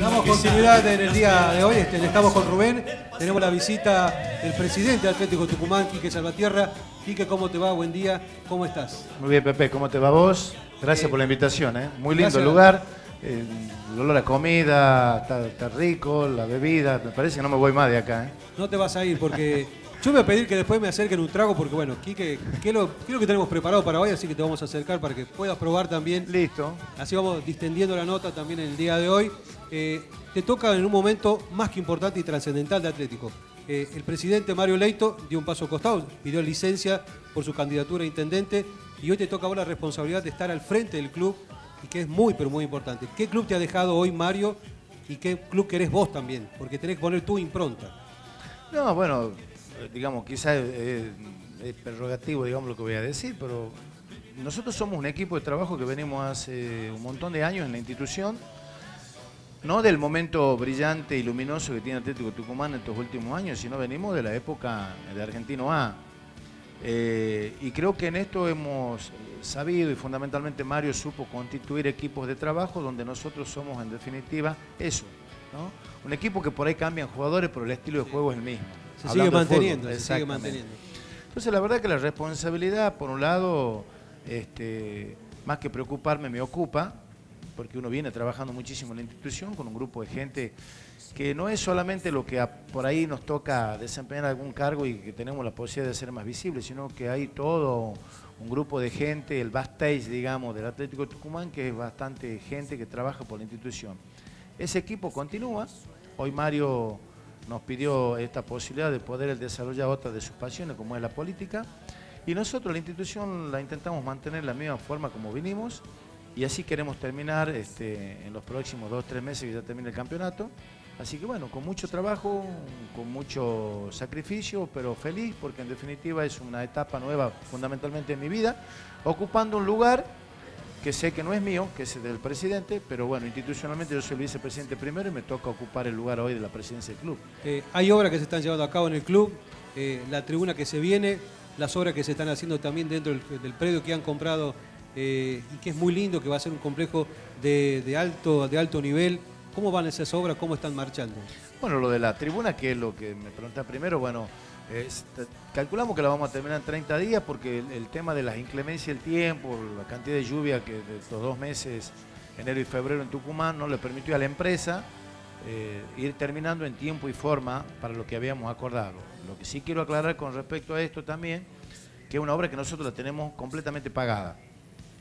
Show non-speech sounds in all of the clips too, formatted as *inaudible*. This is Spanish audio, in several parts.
Damos continuidad en el día de hoy, este, estamos con Rubén, tenemos la visita del presidente Atlético Tucumán, Quique Salvatierra. Quique, ¿cómo te va? Buen día, ¿cómo estás? Muy bien, Pepe, ¿cómo te va vos? Gracias por la invitación, ¿eh? Muy lindo el lugar, eh, el olor a comida, está, rico, la bebida, me parece que no me voy más de acá, ¿eh? No te vas a ir porque yo voy a pedir que después me acerquen un trago porque, bueno, Quique, ¿qué es lo, que tenemos preparado para hoy? Así que te vamos a acercar para que puedas probar también. Listo. Así vamos distendiendo la nota también en el día de hoy. Eh, te toca en un momento más que importante y trascendental de Atlético. Eh, el presidente Mario Leito dio un paso costado, pidió licencia por su candidatura a intendente y hoy te toca a vos la responsabilidad de estar al frente del club y que es muy, pero muy importante. ¿Qué club te ha dejado hoy Mario y qué club querés vos también? Porque tenés que poner tu impronta. No, bueno, digamos, quizás es, prerrogativo, digamos, lo que voy a decir, pero nosotros somos un equipo de trabajo que venimos hace un montón de años en la institución, no del momento brillante y luminoso que tiene Atlético Tucumán en estos últimos años, sino venimos de la época de Argentino A. Eh, y creo que en esto hemos sabido y fundamentalmente Mario supo constituir equipos de trabajo donde nosotros somos en definitiva eso, ¿no? Un equipo que por ahí cambian jugadores, pero el estilo de juego es el mismo. Se sigue manteniendo, se sigue manteniendo. Entonces la verdad que la responsabilidad, por un lado, este, más que preocuparme, me ocupa, porque uno viene trabajando muchísimo en la institución con un grupo de gente que no es solamente lo que por ahí nos toca desempeñar algún cargo y que tenemos la posibilidad de ser más visibles, sino que hay todo un grupo de gente, el backstage, digamos, del Atlético de Tucumán, que es bastante gente que trabaja por la institución. Ese equipo continúa. Hoy Mario nos pidió esta posibilidad de poder desarrollar otra de sus pasiones, como es la política. Y nosotros, la institución, la intentamos mantener de la misma forma como vinimos. Y así queremos terminar este, en los próximos dos o tres meses que ya termine el campeonato. Así que bueno, con mucho trabajo, con mucho sacrificio, pero feliz porque en definitiva es una etapa nueva fundamentalmente en mi vida, ocupando un lugar que sé que no es mío, que es el del presidente, pero bueno, institucionalmente yo soy el vicepresidente primero y me toca ocupar el lugar hoy de la presidencia del club. Eh, hay obras que se están llevando a cabo en el club, eh, la tribuna que se viene, las obras que se están haciendo también dentro del, predio que han comprado eh, y que es muy lindo, que va a ser un complejo de, alto, de alto nivel. ¿Cómo van esas obras? ¿Cómo están marchando? Bueno, lo de la tribuna, que es lo que me pregunta primero, bueno, calculamos que la vamos a terminar en 30 días porque el, tema de las inclemencias del tiempo, la cantidad de lluvia que de estos dos meses, enero y febrero en Tucumán, no le permitió a la empresa eh, ir terminando en tiempo y forma para lo que habíamos acordado. Lo que sí quiero aclarar con respecto a esto también, que es una obra que nosotros la tenemos completamente pagada.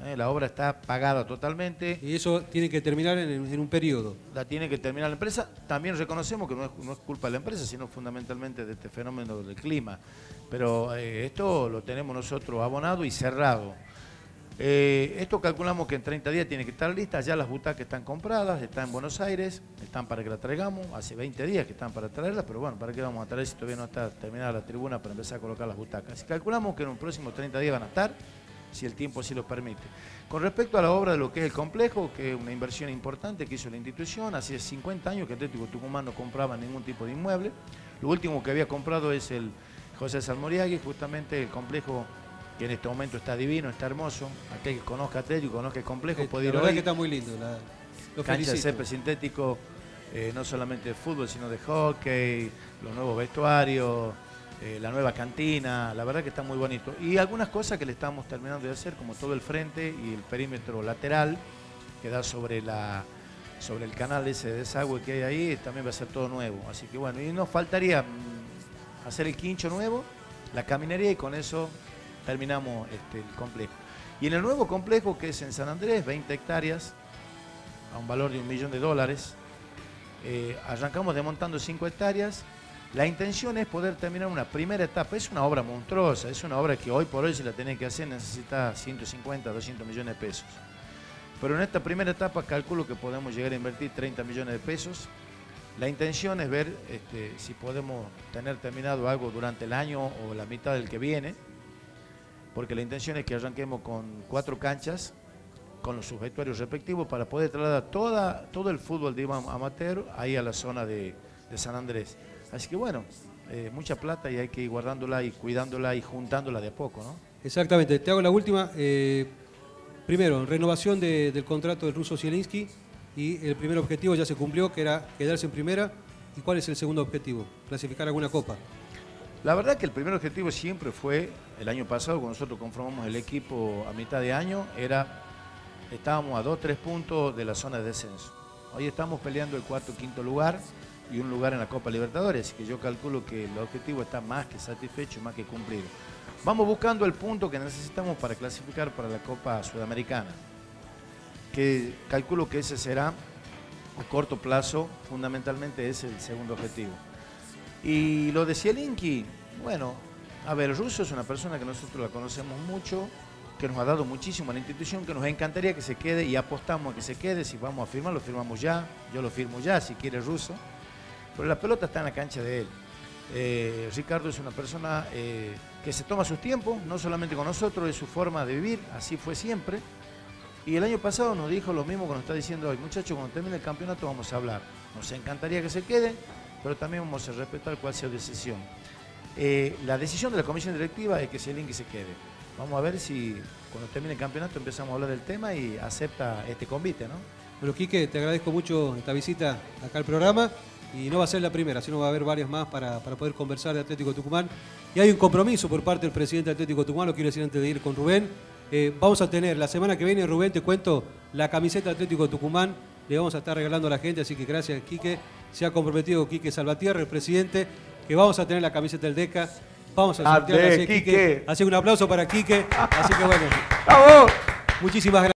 ¿Eh? La obra está pagada totalmente. Y eso tiene que terminar en, un periodo. La tiene que terminar la empresa. También reconocemos que no es, culpa de la empresa, sino fundamentalmente de este fenómeno del clima. Pero eh, esto lo tenemos nosotros abonado y cerrado. Eh, esto calculamos que en 30 días tiene que estar lista. Ya las butacas están compradas, están en Buenos Aires, están para que la traigamos. Hace 20 días que están para traerlas, pero bueno, ¿para qué vamos a traer si todavía no está terminada la tribuna para empezar a colocar las butacas? Calculamos que en los próximos 30 días van a estar si el tiempo así lo permite. Con respecto a la obra de lo que es el complejo, que es una inversión importante que hizo la institución, hace 50 años que Atlético Tucumán no compraba ningún tipo de inmueble. Lo último que había comprado es el José Salmoriagui, justamente el complejo que en este momento está divino, está hermoso. Aquel que conozca Atlético, conozca el complejo, puede ir La verdad que está muy lindo. La, cancha de césped sintético, eh, no solamente de fútbol, sino de hockey, los nuevos vestuarios, eh, la nueva cantina, la verdad que está muy bonito. Y algunas cosas que le estamos terminando de hacer, como todo el frente y el perímetro lateral, que da sobre, la, sobre el canal ese desagüe que hay ahí, también va a ser todo nuevo. Así que bueno, y nos faltaría mm, hacer el quincho nuevo, la caminería y con eso terminamos este, el complejo. Y en el nuevo complejo que es en San Andrés, 20 hectáreas, a un valor de un millón de dólares, eh, arrancamos desmontando 5 hectáreas la intención es poder terminar una primera etapa. Es una obra monstruosa, es una obra que hoy por hoy si la tiene que hacer necesita 150, 200 millones de pesos. Pero en esta primera etapa calculo que podemos llegar a invertir 30 millones de pesos. La intención es ver este, si podemos tener terminado algo durante el año o la mitad del que viene, porque la intención es que arranquemos con cuatro canchas, con los subvestuarios respectivos, para poder trasladar toda, todo el fútbol de amateur ahí a la zona de San Andrés. Así que bueno, eh, mucha plata y hay que ir guardándola y cuidándola y juntándola de a poco, ¿no? Exactamente. Te hago la última. Eh, primero, renovación del contrato del ruso Zielinski y el primer objetivo ya se cumplió, que era quedarse en primera. ¿Y cuál es el segundo objetivo? Clasificar alguna copa. La verdad que el primer objetivo siempre fue, el año pasado, cuando nosotros conformamos el equipo a mitad de año, era, estábamos a dos, tres puntos de la zona de descenso. Hoy estamos peleando el cuarto, quinto lugar y un lugar en la Copa Libertadores, así que yo calculo que el objetivo está más que satisfecho y más que cumplido. Vamos buscando el punto que necesitamos para clasificar para la Copa Sudamericana, que calculo que ese será a corto plazo, fundamentalmente es el segundo objetivo. Y lo de Zielinski, bueno, a ver, Russo es una persona que nosotros la conocemos mucho, que nos ha dado muchísimo a la institución, que nos encantaría que se quede y apostamos a que se quede. Si vamos a firmar, lo firmamos ya. Yo lo firmo ya, si quiere Russo. Pero la pelota está en la cancha de él. Eh, Ricardo es una persona eh, que se toma sus tiempos, no solamente con nosotros, es su forma de vivir, así fue siempre. Y el año pasado nos dijo lo mismo que nos está diciendo hoy, muchachos, cuando termine el campeonato vamos a hablar. Nos encantaría que se quede, pero también vamos a respetar cuál sea su decisión. Eh, la decisión de la comisión directiva es que se se quede. Vamos a ver si cuando termine el campeonato empezamos a hablar del tema y acepta este convite, ¿no? Bueno, Quique, te agradezco mucho esta visita acá al programa y no va a ser la primera, sino va a haber varias más para, poder conversar de Atlético Tucumán. Y hay un compromiso por parte del presidente de Atlético Tucumán, lo quiero decir antes de ir con Rubén. Eh, vamos a tener la semana que viene, Rubén, te cuento, la camiseta de Atlético Tucumán. Le vamos a estar regalando a la gente, así que gracias, Quique. Se ha comprometido Quique Salvatierra, el presidente, que vamos a tener la camiseta del DECA. Vamos a sortear a Quique. Así que un aplauso para Quique. Así que bueno. *laughs* Muchísimas gracias.